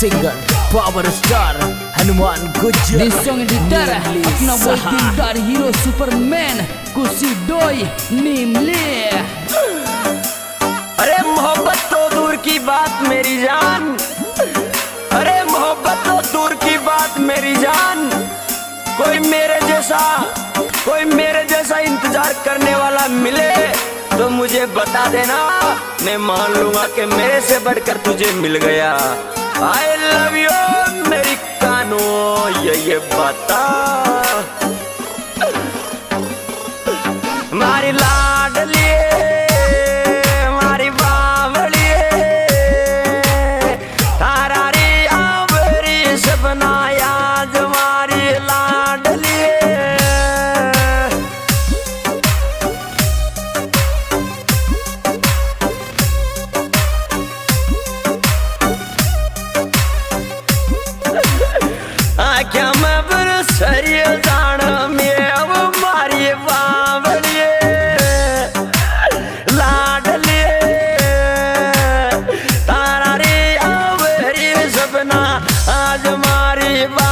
singer, power star Hanuman Gujjar This song editor अपना वो दिलदार हीरो सुपरमैन कुशी डोई नीमले अरे मोहब्बत तो दूर की बात मेरी जान। अरे मोहब्बत तो दूर की बात मेरी जान। कोई मेरे जैसा कोई मेरे जैसा इंतज़ार करने वाला मिले तो मुझे बता देना। मैं मान लूँगा कि मेरे से बढ़कर तुझे मिल गया। I love you americano, yeah, yeah, bata. Bye.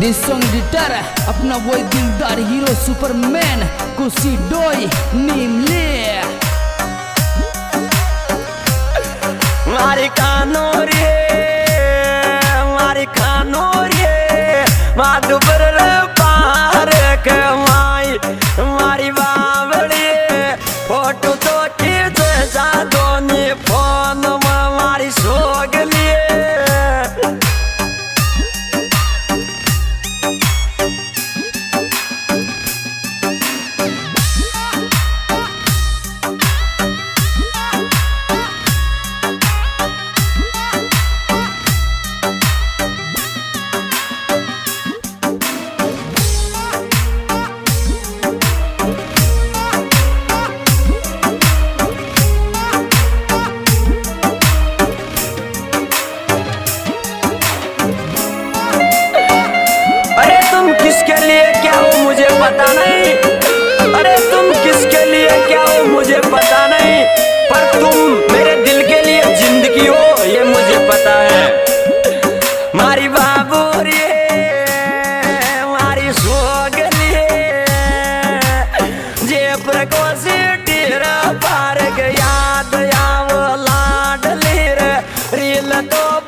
डिसोंग डिटर अपना वही दिलदार हीरो सुपरमैन कुशी डोई नीम ले मारी कानोरी मारी कानोरी रे रे पार्क याद तो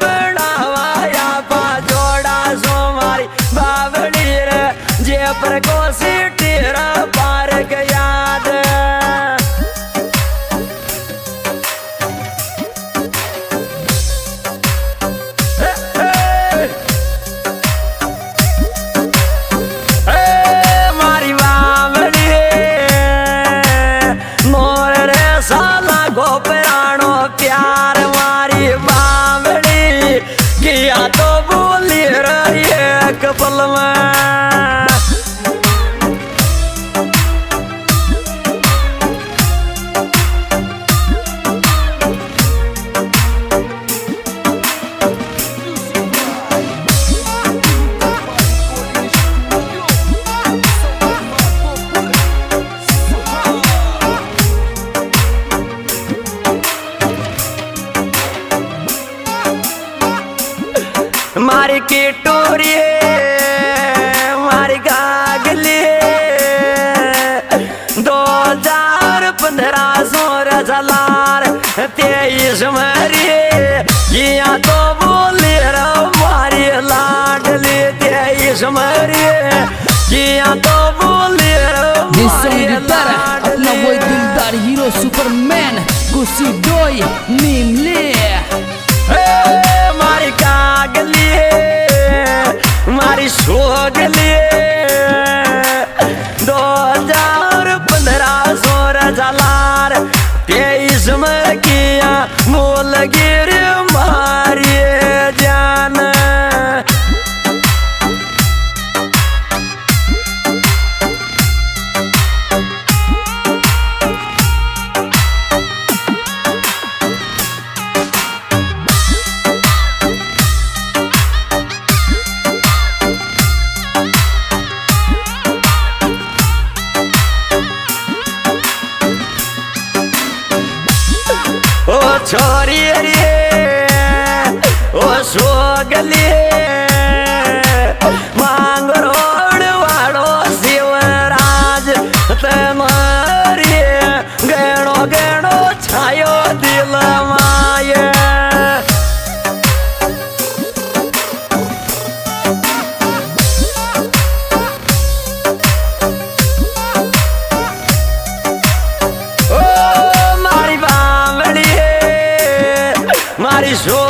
तो बोली अपना वही दिलदार हीरो सुपरमैन कुशी डोई नीमले छोरी रे ओ सोगली मांग मारी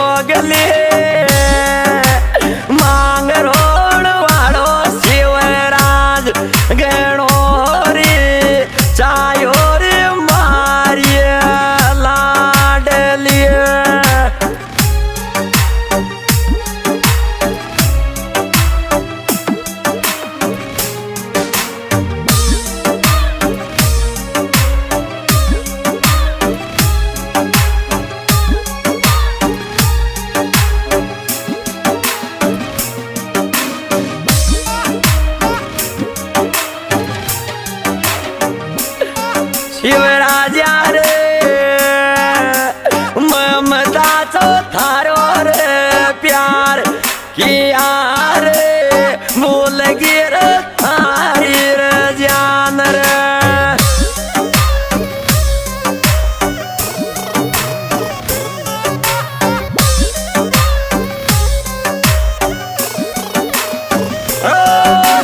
किया रे बोल गिर थारी जान रे।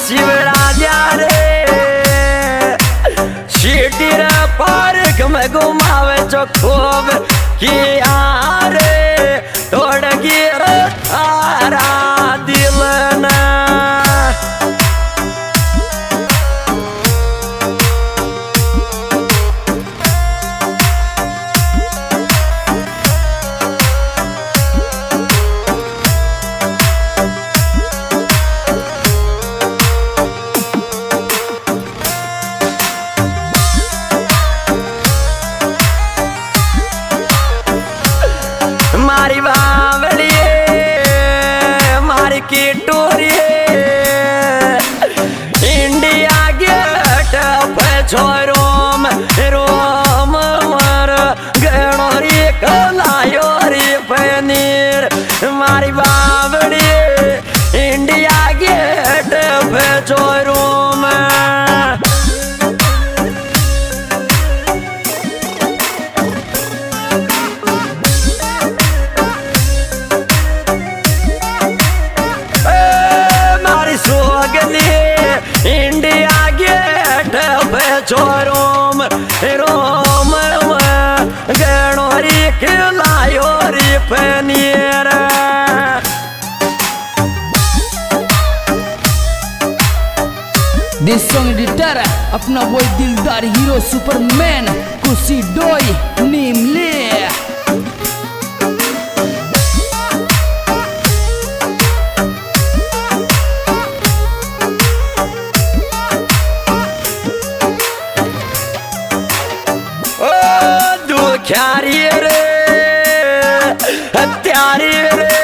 शिवराजा रे सीटीर पार्क में घुमावे जो खूब किया मारी बावली मारी की टोरी इंडिया गेट पे छोरोम रोम मर, गणोरी कलायो री पनीर। मारी दिस सॉन्ग गिटार अपना वही दिलदार हीरो सुपरमैन कुशी डोई नीमले रे, हत्यारी रे।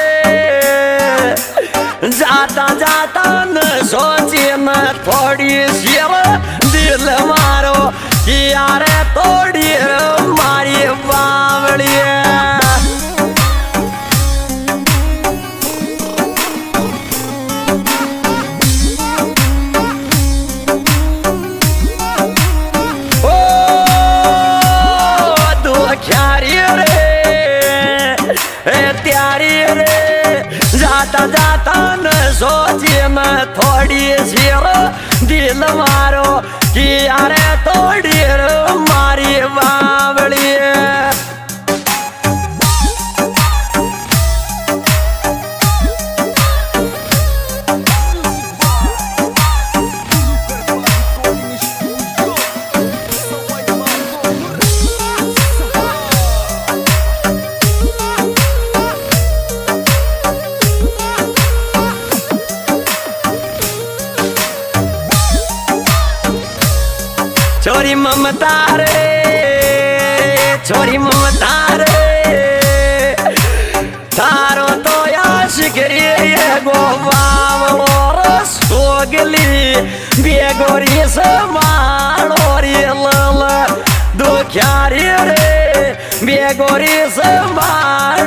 जाता जाता न सोची न थोड़ी शेर दिल मारो कि थोड़ी मारी बावड़िए जाता जाता न सोचिए मैं दिल मारो कि अरे छोरी ममता रे छोरी ममता रे। तारो तो याशिक रे ये गोवावलो रसोगली बेगोरी समालो रे लल दुख्यारी रे, बेगोरी समालो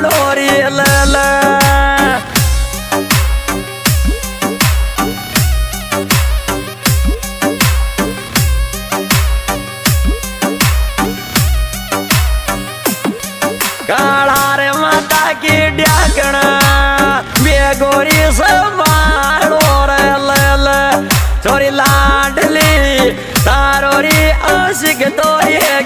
तारोरी आशिक तो ये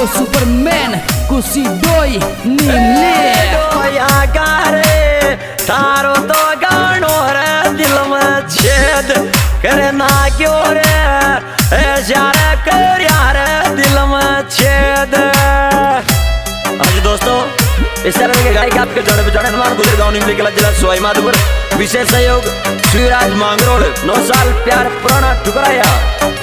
हीरो सुपरमैन कुशी डोई नीले तारो तो गानो रे दिल में छेद करे ना क्यों रे कर यार दिल में छेद दोस्तों इस तरह के गायक आपके जोड़े पे जोड़े हमारे गुजर जिला विशेष सहयोग श्रीराज मांगरोल नौ साल प्यार पुराना ठुकराया